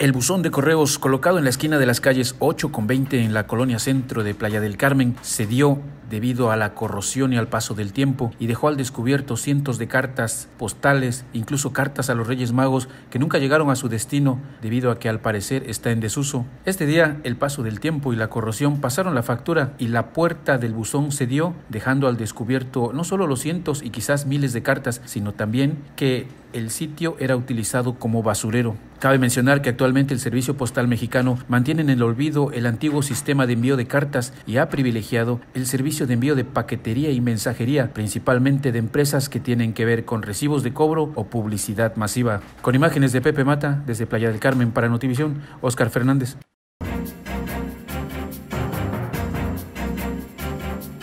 El buzón de correos colocado en la esquina de las calles 8 con 20 en la colonia centro de Playa del Carmen cedió debido a la corrosión y al paso del tiempo y dejó al descubierto cientos de cartas postales, incluso cartas a los Reyes Magos que nunca llegaron a su destino debido a que al parecer está en desuso. Este día el paso del tiempo y la corrosión pasaron la factura y la puerta del buzón cedió dejando al descubierto no solo los cientos y quizás miles de cartas, sino también que el sitio era utilizado como basurero. Cabe mencionar que actualmente el Servicio Postal Mexicano mantiene en el olvido el antiguo sistema de envío de cartas y ha privilegiado el de envío de paquetería y mensajería, principalmente de empresas que tienen que ver con recibos de cobro o publicidad masiva. Con imágenes de Pepe Mata desde Playa del Carmen para Notivisión, Oscar Fernández.